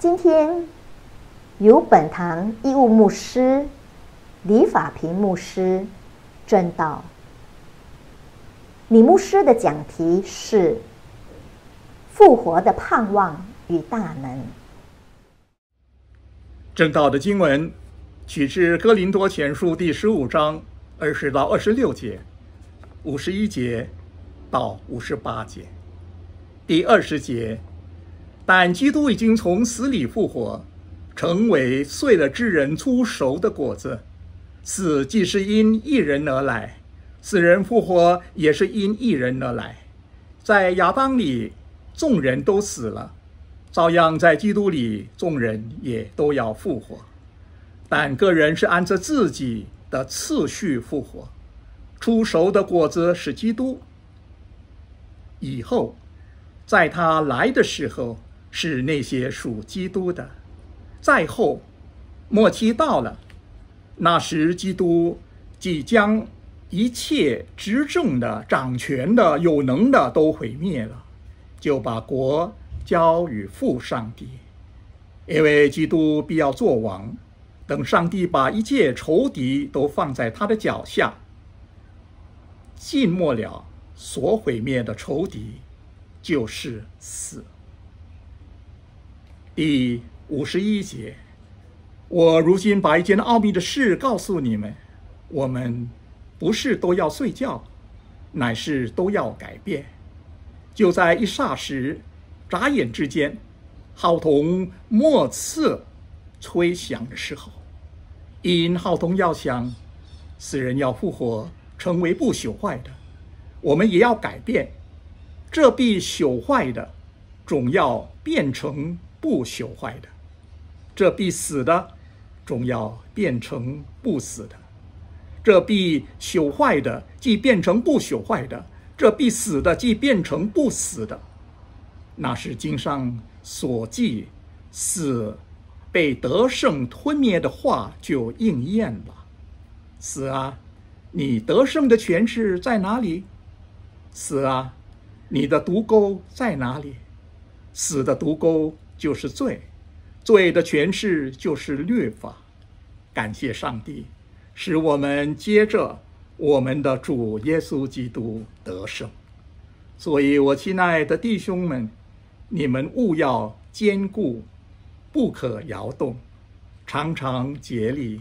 今天由本堂义务牧师李法平牧师正道。李牧师的讲题是复活的盼望与大能。正道的经文取自哥林多前书第十五章二十到二十六节，五十一节到五十八节。第二十节，但基督已经从死里复活，成为碎了之人出熟的果子。死既是因一人而来。死人复活也是因一人而来，在亚当里众人都死了，照样在基督里众人也都要复活，但个人是按照自己的次序复活。出熟的果子是基督，以后在他来的时候是那些属基督的，再后末期到了，那时基督即将。一切执政的、掌权的、有能的都毁灭了，就把国交与父上帝，因为基督必要做王，等上帝把一切仇敌都放在他的脚下，尽没了所毁灭的仇敌，就是死。第五十一节，我如今把一件奥秘的事告诉你们，我们。不是都要睡觉，乃是都要改变。就在一霎时、眨眼之间，号筒末次吹响的时候，因号筒要响，死人要复活，成为不朽坏的，我们也要改变。这必朽坏的，总要变成不朽坏的；这必死的，终要变成不死的。这必朽坏的，即变成不朽坏的；这必死的，即变成不死的。那是经上所记，死被得胜吞灭的话就应验了。死啊，你得胜的权势在哪里？死啊，你的毒钩在哪里？死的毒钩就是罪，罪的权势就是律法。感谢上帝。使我们接着我们的主耶稣基督得胜，所以，我亲爱的弟兄们，你们务要坚固，不可摇动，常常竭力，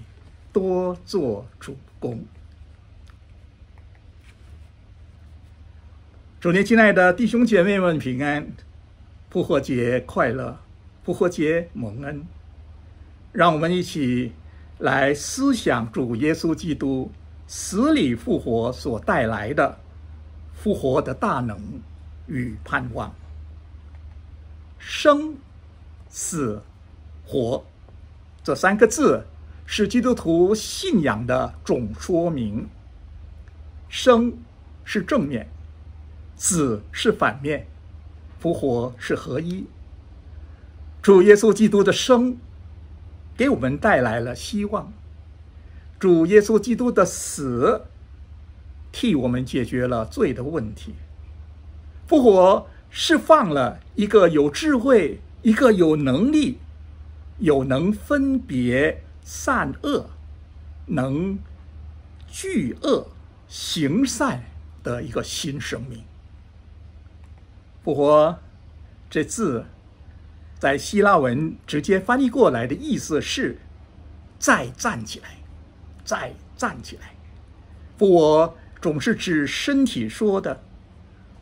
多做主公。祝您亲爱的弟兄姐妹们平安，复活节快乐，复活节蒙恩，让我们一起。来思想主耶稣基督死里复活所带来的复活的大能与盼望。生、死、活这三个字是基督徒信仰的总说明。生是正面，死是反面，复活是合一。主耶稣基督的生。给我们带来了希望。主耶稣基督的死，替我们解决了罪的问题。复活释放了一个有智慧、一个有能力、有能分别善恶、能拒恶行善的一个新生命。复活这字。在希腊文直接翻译过来的意思是“再站起来，再站起来”。复活总是指身体说的，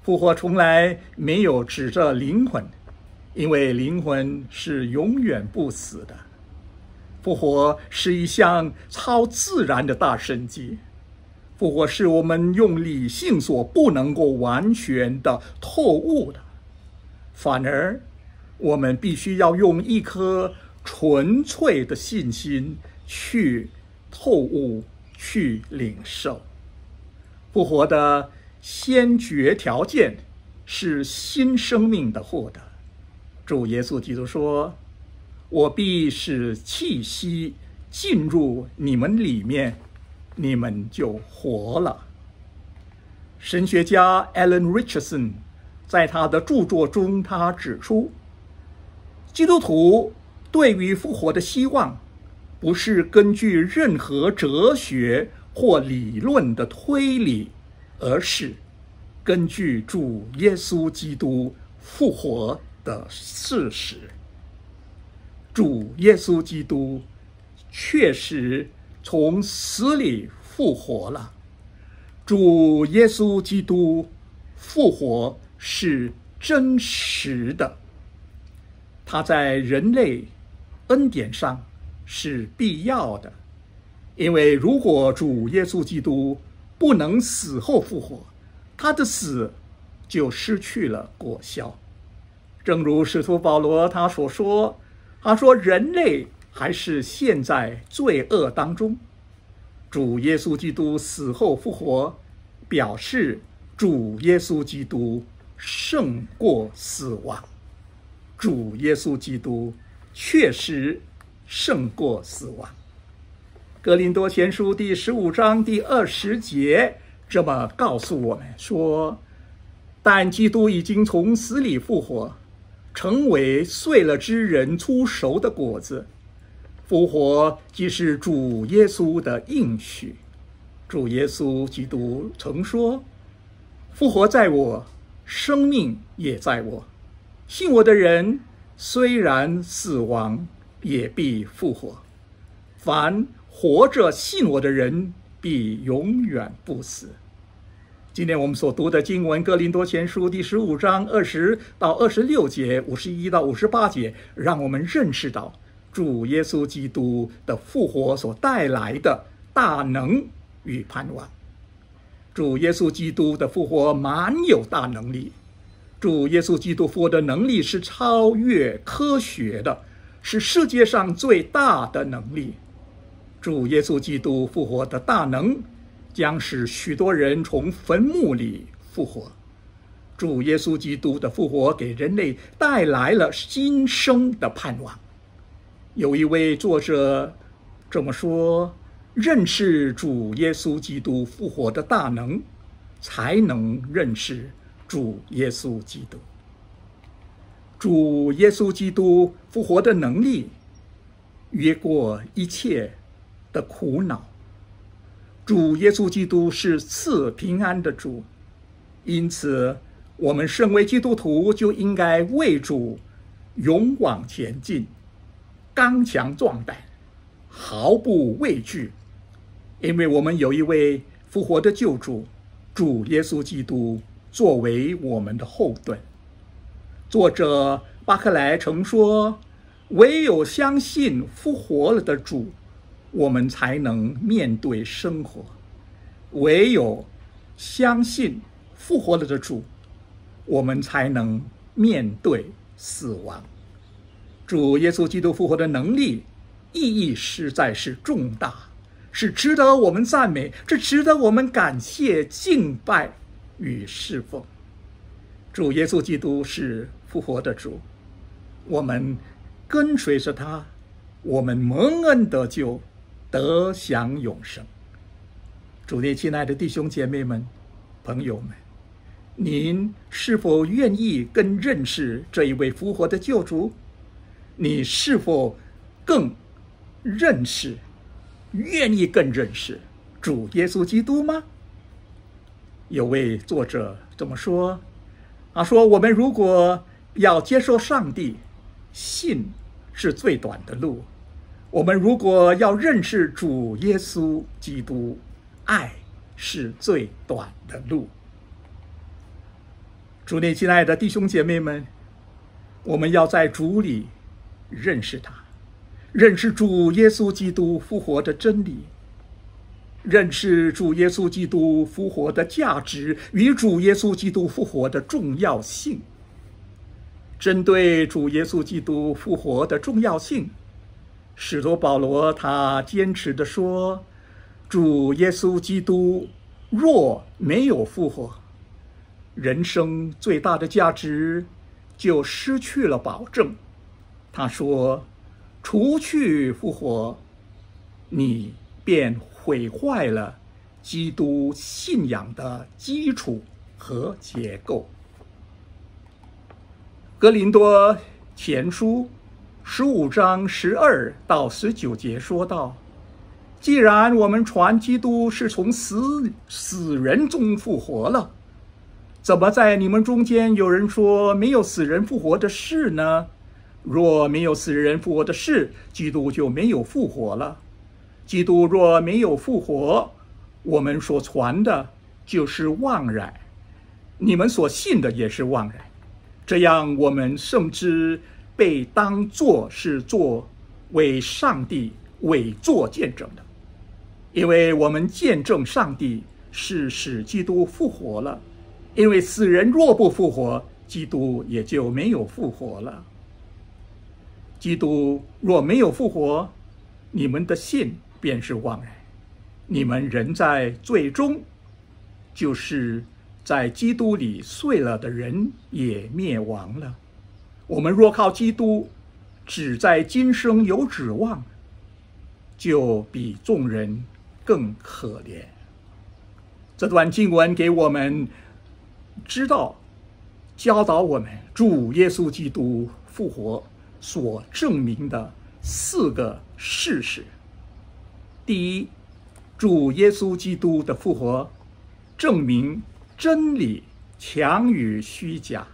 复活从来没有指着灵魂，因为灵魂是永远不死的。复活是一项超自然的大神迹，复活是我们用理性所不能够完全的透悟的，反而。我们必须要用一颗纯粹的信心去透悟、去领受。复活的先决条件是新生命的获得。主耶稣基督说：“我必使气息进入你们里面，你们就活了。”神学家 Alan Richardson 在他的著作中，他指出。基督徒对于复活的希望，不是根据任何哲学或理论的推理，而是根据主耶稣基督复活的事实。主耶稣基督确实从死里复活了。主耶稣基督复活是真实的，他在人类恩典上是必要的，因为如果主耶稣基督不能死后复活，他的死就失去了果效。正如使徒保罗他所说，他说人类还是陷在罪恶当中。主耶稣基督死后复活，表示主耶稣基督胜过死亡。主耶稣基督确实胜过死亡。格林多前书第十五章第二十节这么告诉我们说：“但基督已经从死里复活，成为碎了之人出熟的果子。”复活即是主耶稣的应许。主耶稣基督曾说：“复活在我，生命也在我。信我的人，虽然死亡，也必复活。凡活着信我的人，必永远不死。”今天我们所读的经文《哥林多前书》第十五章二十到二十六节、五十一到五十八节，让我们认识到。主耶稣基督的复活所带来的大能与盼望。主耶稣基督的复活满有大能力。主耶稣基督复活的能力是超越科学的，是世界上最大的能力。主耶稣基督复活的大能，将使许多人从坟墓里复活。主耶稣基督的复活给人类带来了新生的盼望。有一位作者这么说：“认识主耶稣基督复活的大能，才能认识主耶稣基督。主耶稣基督复活的能力，越过一切的苦恼。主耶稣基督是赐平安的主，因此，我们身为基督徒就应该为主勇往前进。”刚强壮胆，毫不畏惧，因为我们有一位复活的救主，主耶稣基督作为我们的后盾。作者巴克莱曾说：“唯有相信复活了的主，我们才能面对生活；唯有相信复活了的主，我们才能面对死亡。”主耶稣基督复活的能力意义实在是重大，是值得我们赞美，这值得我们感谢、敬拜与侍奉。主耶稣基督是复活的主，我们跟随着他，我们蒙恩得救，得享永生。主内亲爱的弟兄姐妹们、朋友们，您是否愿意更认识这一位复活的救主？你是否更认识、愿意更认识主耶稣基督吗？有位作者这么说：“他说，我们如果要接受上帝，信是最短的路；我们如果要认识主耶稣基督，爱是最短的路。”主内亲爱的弟兄姐妹们，我们要在主里。认识他，认识主耶稣基督复活的真理，认识主耶稣基督复活的价值与主耶稣基督复活的重要性。针对主耶稣基督复活的重要性，使徒保罗他坚持的说：“主耶稣基督若没有复活，人生最大的价值就失去了保证。”他说：“除去复活，你便毁坏了基督信仰的基础和结构。”格林多前书十五章十二到十九节说道：“既然我们传基督是从死死人中复活了，怎么在你们中间有人说没有死人复活的事呢？若没有死人复活的事，基督就没有复活了。基督若没有复活，我们所传的就是妄然，你们所信的也是妄然。这样，我们甚至。”被当作是做为上帝伪作见证的，因为我们见证上帝是使基督复活了，因为死人若不复活，基督也就没有复活了。基督若没有复活，你们的信便是枉然，你们人在最终，就是在基督里碎了的人也灭亡了。我们若靠基督，只在今生有指望，就比众人更可怜。这段经文给我们知道、教导我们主耶稣基督复活所证明的四个事实：第一，主耶稣基督的复活证明真理强于虚假，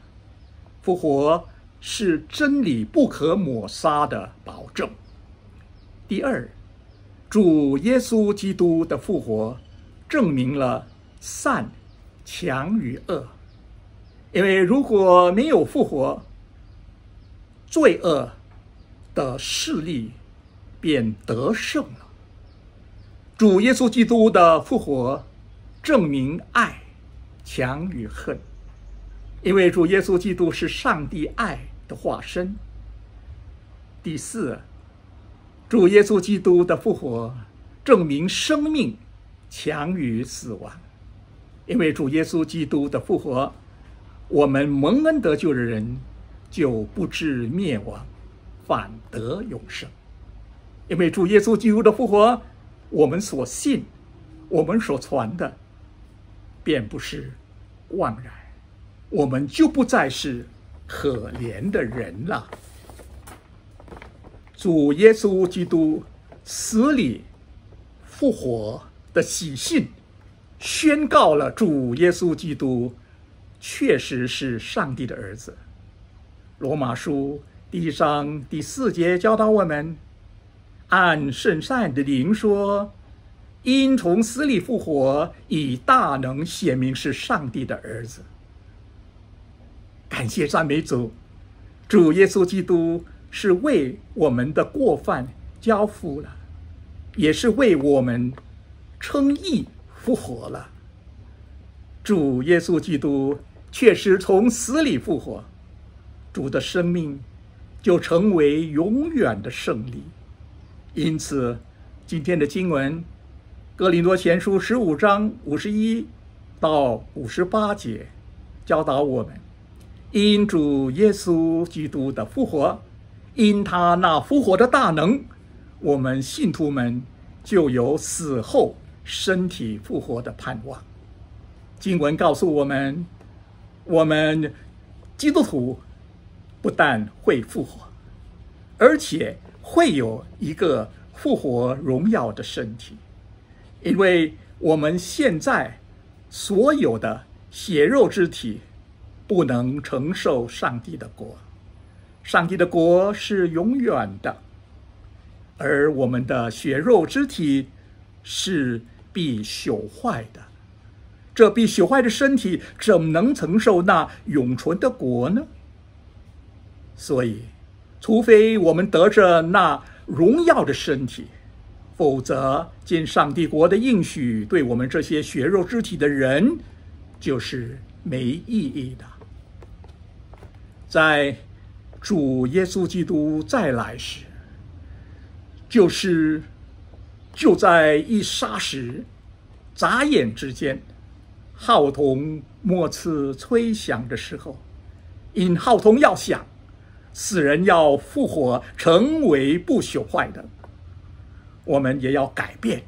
复活。是真理不可抹杀的保证。第二，主耶稣基督的复活证明了善强于恶，因为如果没有复活，罪恶的势力便得胜了。主耶稣基督的复活证明爱强于恨，因为主耶稣基督是上帝爱。的化身。第四，主耶稣基督的复活证明生命强于死亡，因为主耶稣基督的复活，我们蒙恩得救的人就不至灭亡，反得永生。因为主耶稣基督的复活，我们所信、我们所传的，便不是妄然，我们就不再是。可怜的人了！主耶稣基督死里复活的喜信，宣告了主耶稣基督确实是上帝的儿子。罗马书第一章第四节教导我们：按圣善的灵说，因从死里复活，以大能显明是上帝的儿子。感谢赞美主，主耶稣基督是为我们的过犯交付了，也是为我们称义复活了。主耶稣基督确实从死里复活，主的生命就成为永远的胜利。因此，今天的经文《哥林多前书》十五章五十一到五十八节教导我们。因主耶稣基督的复活，因他那复活的大能，我们信徒们就有死后身体复活的盼望。经文告诉我们，我们基督徒不但会复活，而且会有一个复活荣耀的身体，因为我们现在所有的血肉之体。不能承受上帝的国，上帝的国是永远的，而我们的血肉之体是必朽坏的。这必朽坏的身体怎能承受那永存的国呢？所以，除非我们得着那荣耀的身体，否则见上帝国的应许对我们这些血肉之体的人就是没意义的。在主耶稣基督再来时，就是就在一霎时、眨眼之间，号筒末次吹响的时候，因号筒要响，死人要复活，成为不朽坏的，我们也要改变。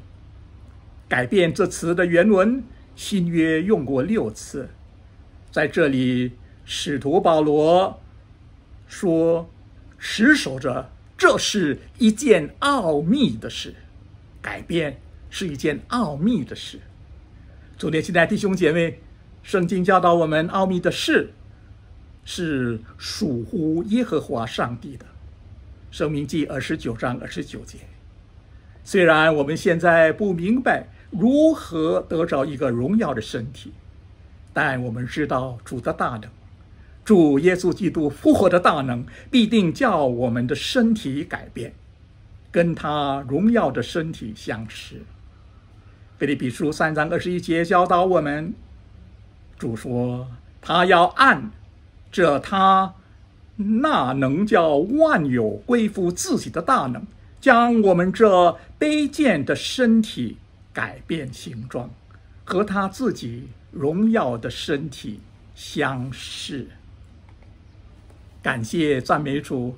改变这词的原文，新约用过六次，在这里。使徒保罗说：“持守着，这是一件奥秘的事，改变是一件奥秘的事。昨天，亲爱弟兄姐妹，圣经教导我们，奥秘的事是属乎耶和华上帝的。生命记二十九章二十九节。虽然我们现在不明白如何得着一个荣耀的身体，但我们知道主的大能，主耶稣基督复活的大能，必定叫我们的身体改变，跟他荣耀的身体相似。腓立比书三章二十一节教导我们，主说他要按这他那能叫万有归附自己的大能，将我们这卑贱的身体改变形状，和他自己荣耀的身体相似。感谢赞美主，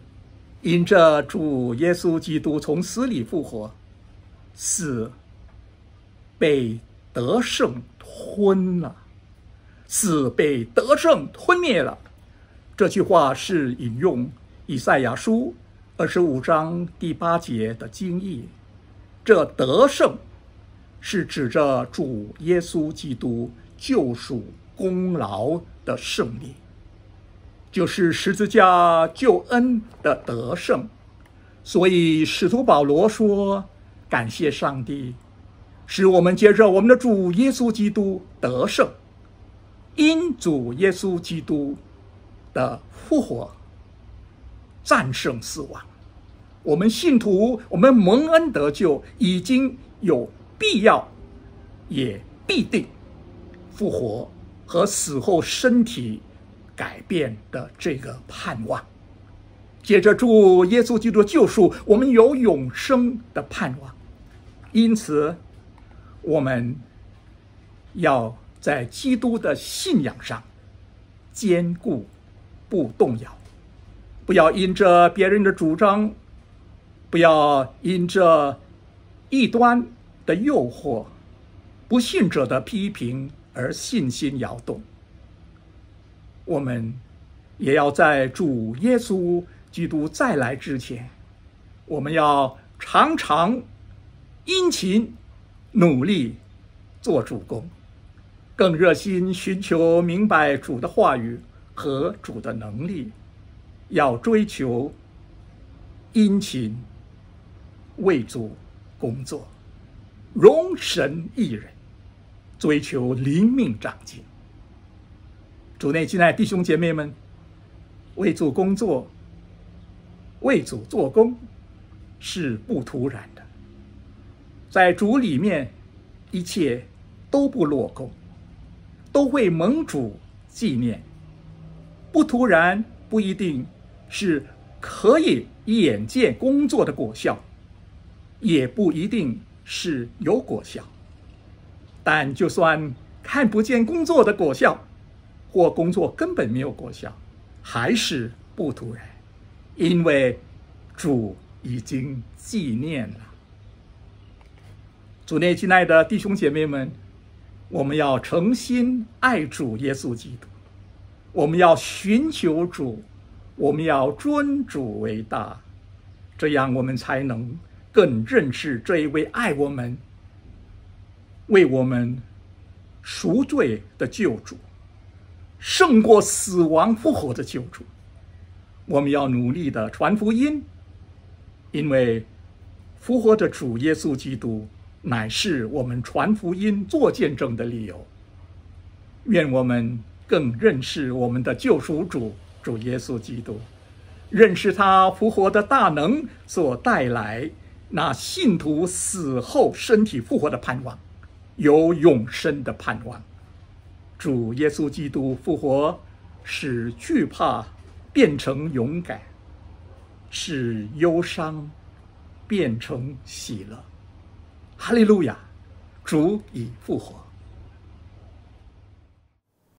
因着主耶稣基督从死里复活，死。被得胜吞了，死被得胜吞灭了。这句话是引用以赛亚书二十五章第八节的经义。这得胜是指着主耶稣基督救赎功劳的胜利，就是十字架救恩的得胜。所以使徒保罗说：“感谢上帝。”使我们接着我们的主耶稣基督得胜，因主耶稣基督的复活战胜死亡。我们信徒，我们蒙恩得救，已经有必要，也必定复活和死后身体改变的这个盼望。接着祝耶稣基督救赎，我们有永生的盼望。因此。我们要在基督的信仰上坚固不动摇，不要因着别人的主张，不要因着异端的诱惑、不信者的批评而信心摇动。我们也要在主耶稣基督再来之前，我们要常常殷勤。努力做主公，更热心寻求明白主的话语和主的能力，要追求殷勤为主工作，容神一人，追求灵命长进。主内亲爱弟兄姐妹们，为主工作、为主做工是不突然的。在主里面，一切都不落空，都会蒙主纪念。不突然，不一定是可以眼见工作的果效，也不一定是有果效。但就算看不见工作的果效，或工作根本没有果效，还是不突然，因为主已经纪念了。主内亲爱的弟兄姐妹们，我们要诚心爱主耶稣基督，我们要寻求主，我们要尊主为大，这样我们才能更认识这一位爱我们、为我们赎罪的救主，胜过死亡复活的救主。我们要努力的传福音，因为复活的主耶稣基督。乃是我们传福音、做见证的理由。愿我们更认识我们的救赎主主耶稣基督，认识他复活的大能所带来那信徒死后身体复活的盼望，有永生的盼望。主耶稣基督复活，使惧怕变成勇敢，使忧伤变成喜乐。哈利路亚，主已复活。